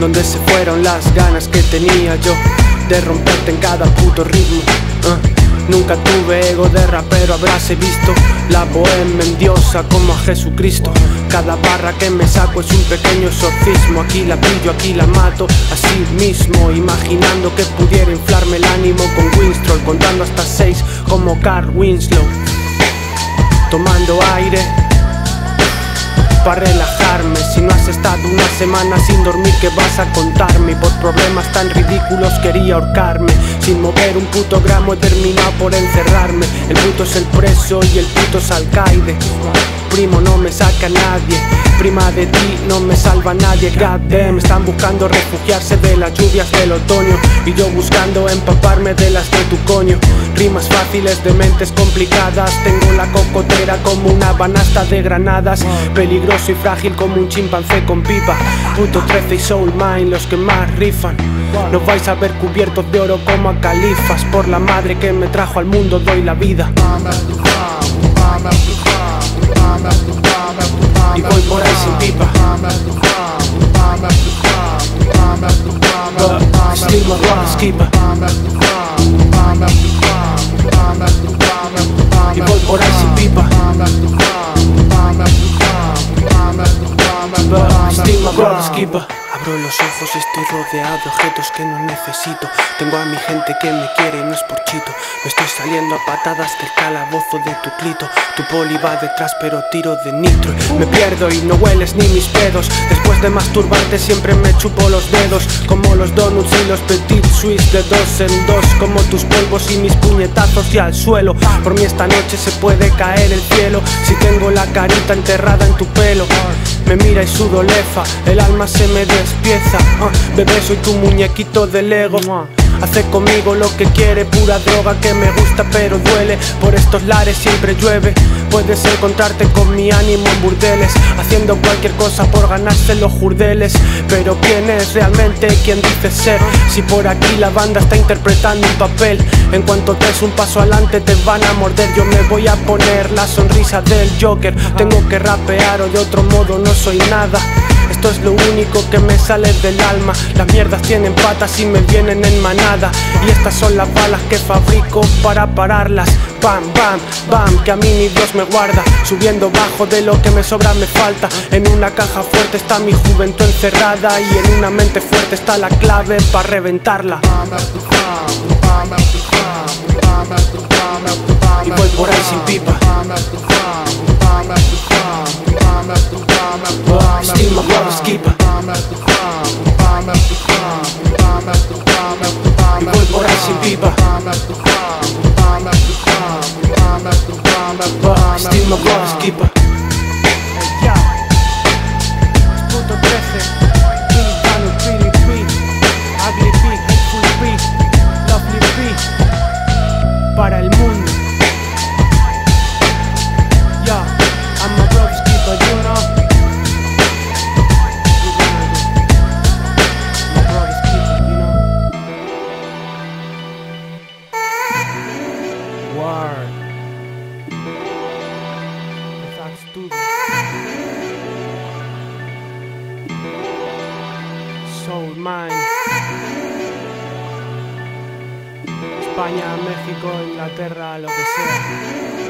Donde se fueron las ganas que tenía yo de romperte en cada puto ritmo. ¿eh? Nunca tuve ego de rapero, habráse visto la bohemia en diosa como a Jesucristo. Cada barra que me saco es un pequeño exorcismo. Aquí la pillo, aquí la mato, así mismo, imaginando que pudiera contando hasta seis como Carl Winslow. Tomando aire para relajarme Si no has estado una semana sin dormir ¿Qué vas a contarme? Por problemas tan ridículos quería ahorcarme Sin mover un puto gramo he terminado por encerrarme El puto es el preso y el puto es alcaide Primo no me saca nadie. Prima de ti no me salva nadie. Goddamn, están buscando refugiarse de las lluvias del otoño. Y yo buscando empaparme de las de tu coño. Rimas fáciles de mentes complicadas. Tengo la cocotera como una banasta de granadas. Peligroso y frágil como un chimpancé con pipa. Puto 13 y Soul Mine, los que más rifan. Nos vais a ver cubiertos de oro como a califas. Por la madre que me trajo al mundo doy la vida Y voy por ahí sin pipa But still my Y voy por ahí sin pipa But still my Abro los ojos, estoy rodeado de objetos que no necesito. Tengo a mi gente que me quiere y no es por chito. Me estoy saliendo a patadas del calabozo de tu clito. Tu poli va detrás pero tiro de nitro. Me pierdo y no hueles ni mis pedos. Después de masturbarte siempre me chupo los dedos. Como los donuts y los petit suisse de dos en dos. Como tus polvos y mis puñetazos y al suelo. Por mí esta noche se puede caer el cielo. Si tengo la carita enterrada en tu pelo me mira y sudo lefa, el alma se me despieza ah, Bebé soy tu muñequito de Lego Hace conmigo lo que quiere, pura droga que me gusta pero duele. Por estos lares siempre llueve. Puedes encontrarte con mi ánimo en burdeles Haciendo cualquier cosa por ganarse los jurdeles. Pero ¿quién es realmente quien dice ser? Si por aquí la banda está interpretando un papel En cuanto des un paso adelante te van a morder. Yo me voy a poner la sonrisa del Joker. Tengo que rapear o de otro modo no soy nada esto es lo único que me sale del alma. Las mierdas tienen patas y me vienen en manada. Y estas son las balas que fabrico para pararlas. Bam, bam, bam, que a mí ni Dios me guarda. Subiendo bajo de lo que me sobra me falta. En una caja fuerte está mi juventud encerrada. Y en una mente fuerte está la clave para reventarla. Y voy por ahí sin pipa Crime after crime, crime after crime, crime after crime after But crime still my after brother's crime. keeper Crime after crime, crime after crime, crime after crime after crime Y voy after por ahí sin crime. pipa Crime after crime, crime after crime, crime after crime after But crime still my after brother's crime. keeper Puto 13 Soul Mine. España, México, Inglaterra, lo que sea